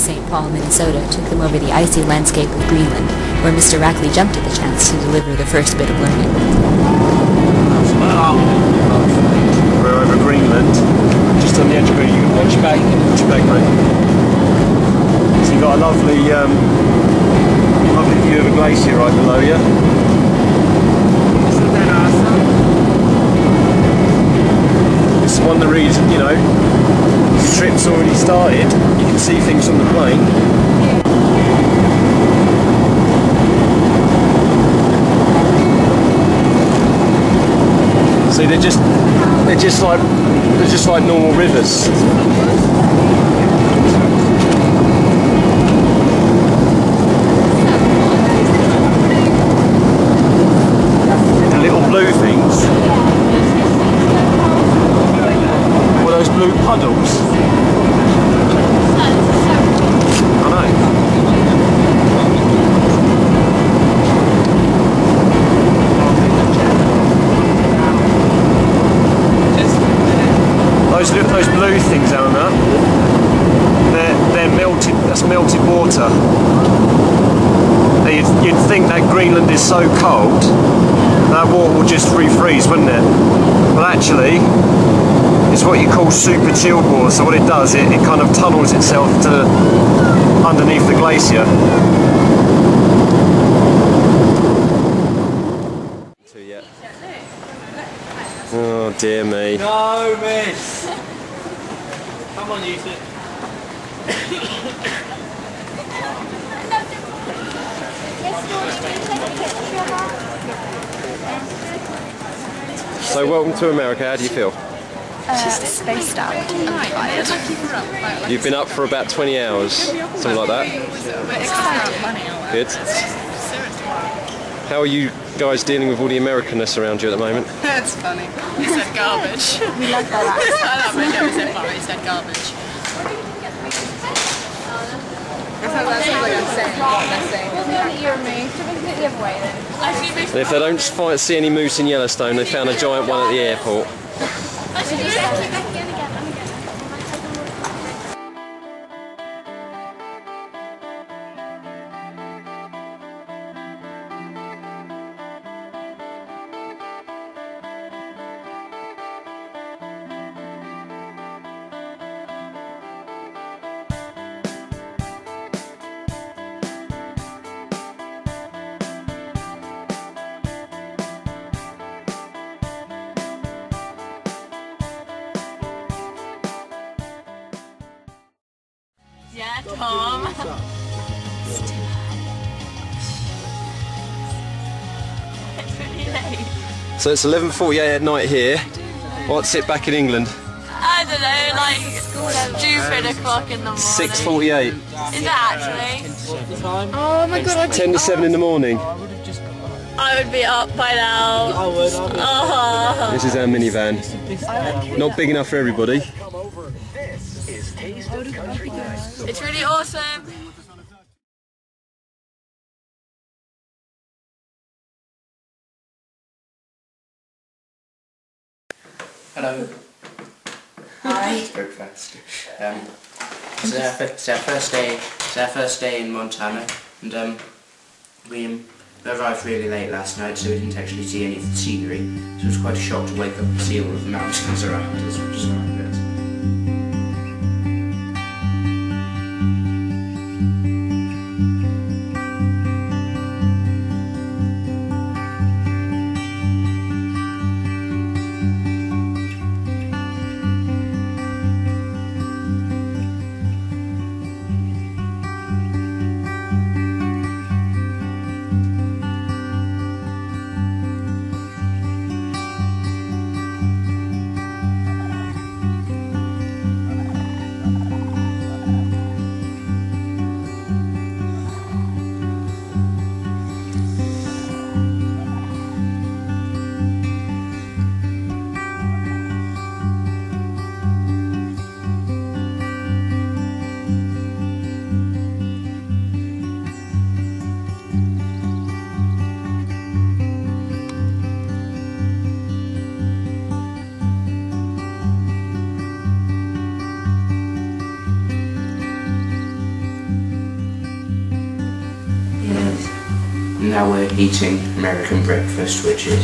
to Minneapolis-St. Paul, Minnesota took them over the icy landscape of Greenland, where Mr. Rackley jumped at the chance to deliver the first bit of learning. We're over Greenland, just on the edge of Greenland. Watch your back. Watch your back, mate. So you've got a lovely, um, lovely view of a glacier right below you. Isn't that awesome? One of the reasons, you know, the trip's already started. You can see things on the plane. See, they're just, they're just like, they're just like normal rivers. The little blue things. What are those blue puddles? I know. Those li- those blue things, Eleanor. They're they're melted. That's melted water. Now, You'd, you'd think that Greenland is so cold that water will just refreeze, wouldn't it? But actually, it's what you call super chilled water. So what it does, it, it kind of tunnels itself to underneath the glacier. Oh dear me. No, miss. Come on, you two. So welcome to America. How do you feel? Uh, spaced out and tired. You've been up for about 20 hours, something like that. Good. How are you guys dealing with all the Americanness around you at the moment? That's funny. He said garbage. We love that. I love it. Never said funny. He said garbage. That sounds, that sounds like I'm saying what I'm saying. The other way then. If they don't find, see any moose in Yellowstone, they found a giant one at the airport. Yeah, Tom. it's really late. So it's 11.48 at night here. What's it back in England? I don't know, like stupid o'clock in the morning. 6.48. Is that actually? Oh my god, I 10 to 7 in the morning. I would be up by now. I would. Oh. This is our minivan. Not big enough for everybody. It's really awesome. Hello. Hi. It's breakfast. Um, it's, our, it's our first day. It's our first day in Montana, and um, we um, arrived really late last night, so we didn't actually see any of the scenery. So it was quite a shock to wake up and see all of the mountains around us, which is quite good. Now we're eating American breakfast, which is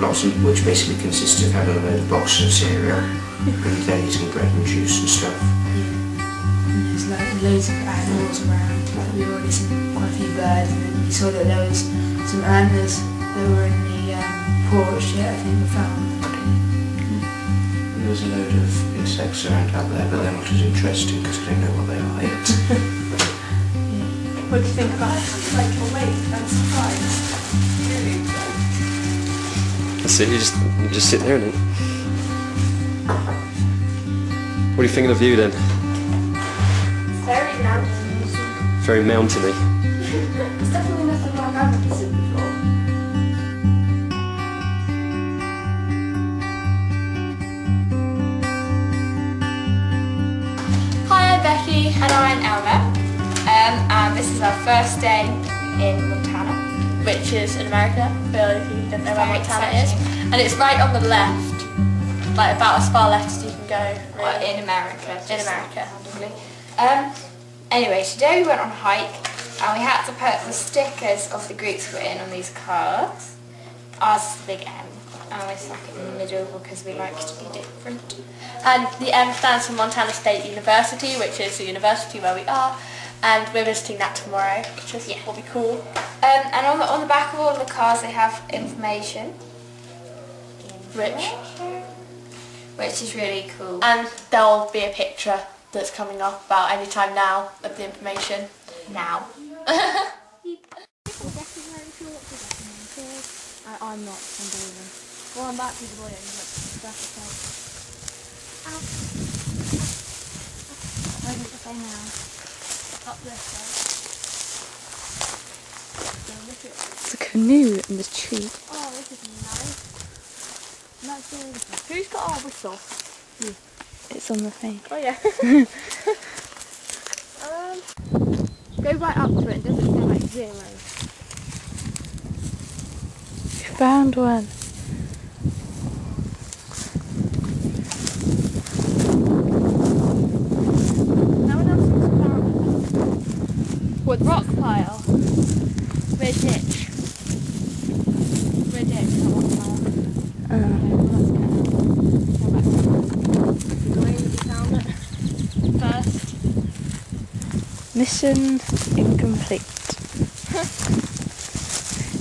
lots of, which basically consists of having a load of boxes of cereal and then eating bread and juice and stuff. Yeah. There's like loads of animals around. Like we already seen quite a few birds, and then we saw that there was some antlers that were in the um, porch that I think we found. And there's a load of insects around out there, but they're not as interesting because I don't know what they are yet. What do you think about it? Like, awake and surprised. That's it, you just, you just sit there and What are you thinking of the view then? Very mountainous. Very mountainy. It's definitely nothing like I've ever seen before. Hi, I'm Becky. And I'm Elma. And this is our first day in Montana. Which is in America, for those of you don't know where Montana is. And it's right on the left. Like about as far left as you can go. Well, in America. In America. Um, anyway, today we went on a hike and we had to put the stickers of the groups we're in on these cards. Ours is the big M and we stuck it in the middle because we like to be different. And the M stands for Montana State University, which is the university where we are. And we're visiting that tomorrow, which is, will be cool. Um, and on the, on the back of all of the cars they have information. Which Which is really cool. and there'll be a picture that's coming up about any time now of the information. now. I, I'm not. I'm boiling. Well, I'm back to the boiling, but that's okay. Ow. Up this way. So look at It's a canoe in the tree. Oh, this is nice. That's really different. Who's got our whistle? It's on the thing. Oh yeah. um, go right up to it. Does it say like zero? You found one. No one else has found What rock pile? Red ditch. Red ditch. That one pile. Okay, well, that's good. Go back to the green. You uh. found it first. mission incomplete.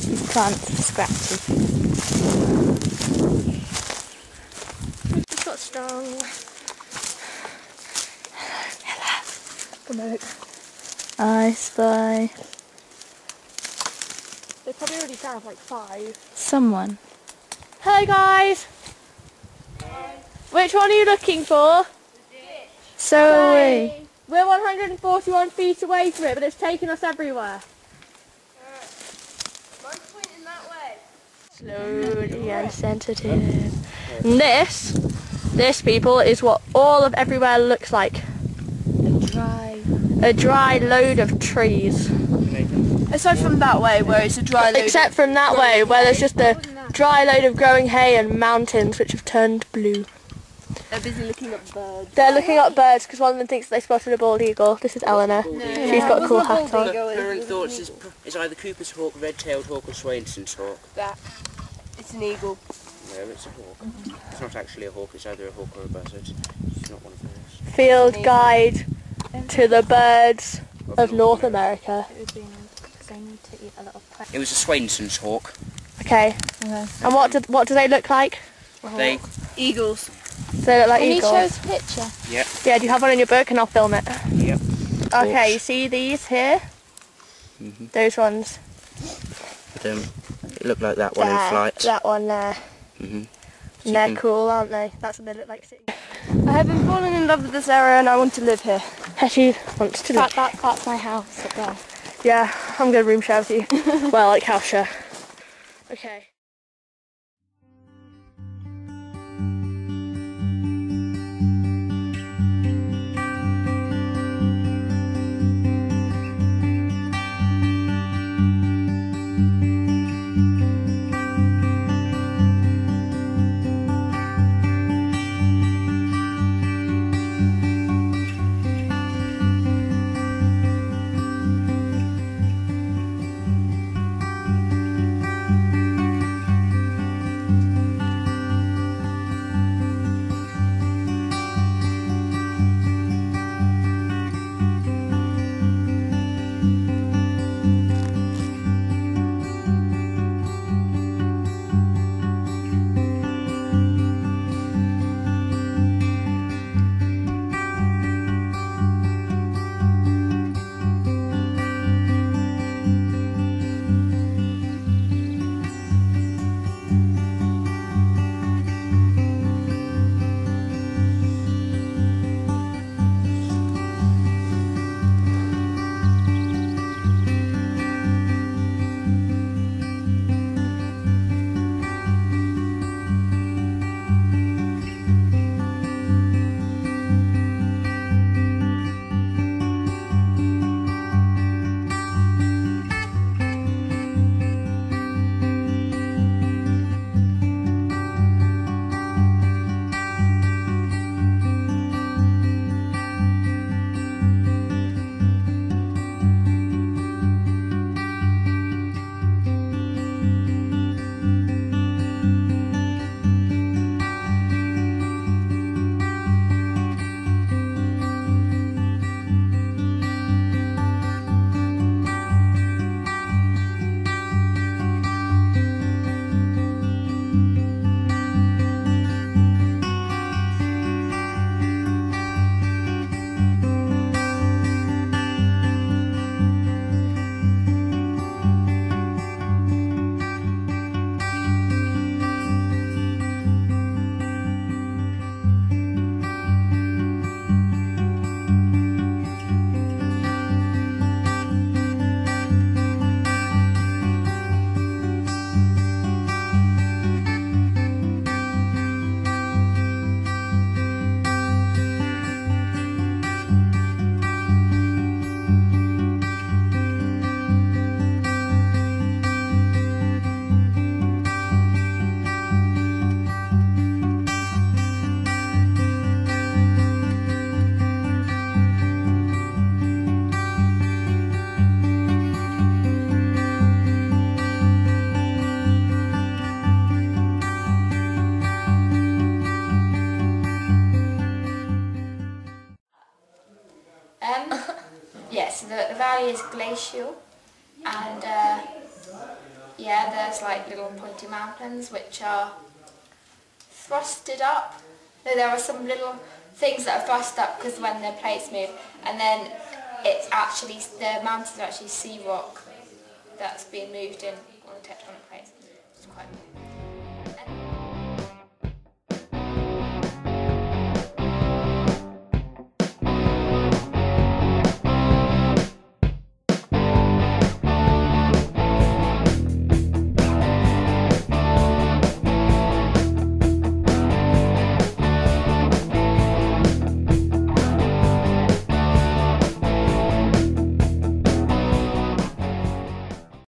These plants are scratchy. It's got strong. Oh, I spy They probably already found like five. someone. Hey guys! Which one are you looking for? So are we. We're 141 feet away from it, but it's taking us everywhere. Slowly and sensitive. And this, this people, is what all of everywhere looks like. Dry. A dry load of trees. Aside from that way, where it's a dry load. Except from that way, where there's just a dry load of growing hay and mountains which have turned blue. They're busy looking at birds. They're looking up birds because one of them thinks they spotted a bald eagle. This is Eleanor. She's got a cool hat on. Current thoughts is, is either Cooper's hawk, red-tailed hawk, or Swainson's hawk. That. It's an eagle. No, it's a hawk. It's not actually a hawk. It's either a hawk or a buzzard. It's not one of those. Field guide to the birds of North America. It would be because I need to eat a lot of prep. It was a Swainson's hawk. Okay. And what do what do they look like? They Eagles. Do they look like Can you show eagles? us a picture? Yeah. Do you have one in your book, and I'll film it? Yep. Okay. You see these here? Mhm. Those ones. But, um, it looked like that one there, in flight. That one there. hmm And they're cool, aren't they? That's what they look like sitting. I have been falling in love with this area and I want to live here. Hetty wants to That, live. that, that's my house up there. Yeah, I'm gonna room share with you. well, like house share. Okay. The, the valley is glacial, and uh, yeah, there's like little pointy mountains which are thrusted up. There are some little things that are thrust up because when the plates move, and then it's actually the mountains are actually sea rock that's being moved in on the tectonic